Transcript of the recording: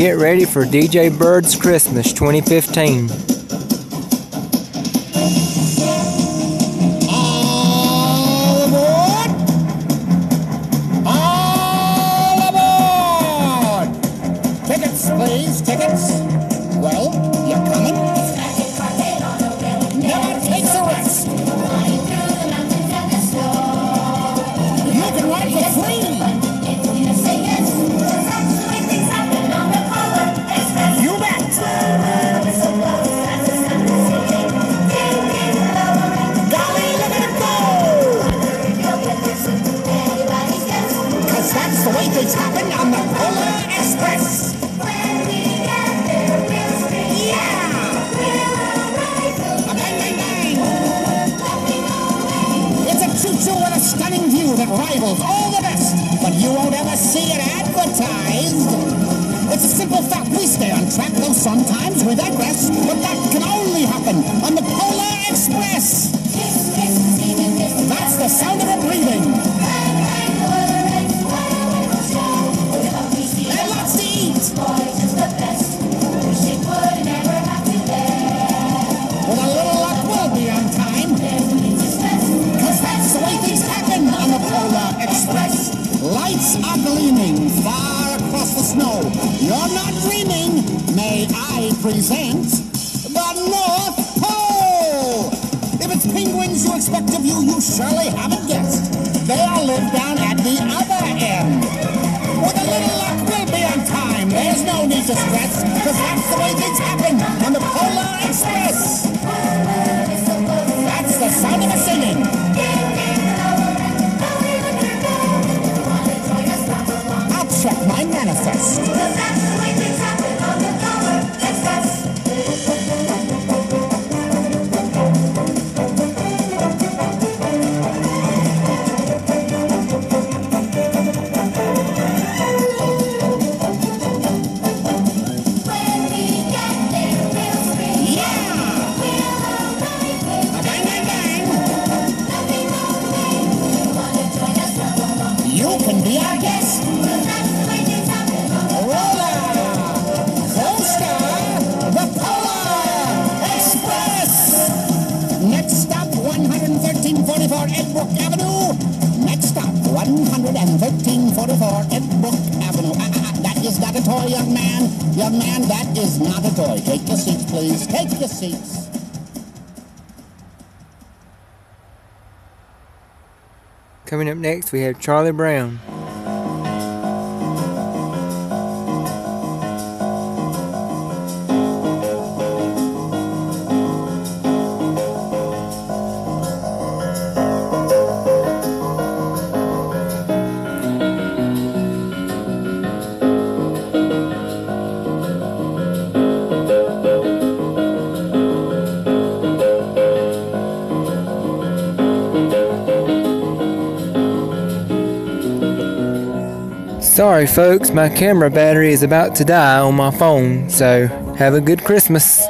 get ready for DJ Bird's Christmas 2015. Things happen on the Polar Express. Yeah! A bang, bang, bang! It's a choo-choo with a stunning view that rivals all the best, but you won't ever see it advertised. It's a simple fact. We stay on track, though sometimes we digress, but that can only happen on the Lights are gleaming far across the snow. You're not dreaming. May I present the North Pole? If it's penguins you expect of you, you surely haven't guessed. They all live down at the other end. With a little luck, we'll be on time. There's no need to stress, Edbrook Avenue. Next stop, 11344 Edbrook Avenue. Ah, ah, ah, that is not a toy, young man. Young man, that is not a toy. Take your seats, please. Take your seats. Coming up next, we have Charlie Brown. Sorry, folks, my camera battery is about to die on my phone, so have a good Christmas.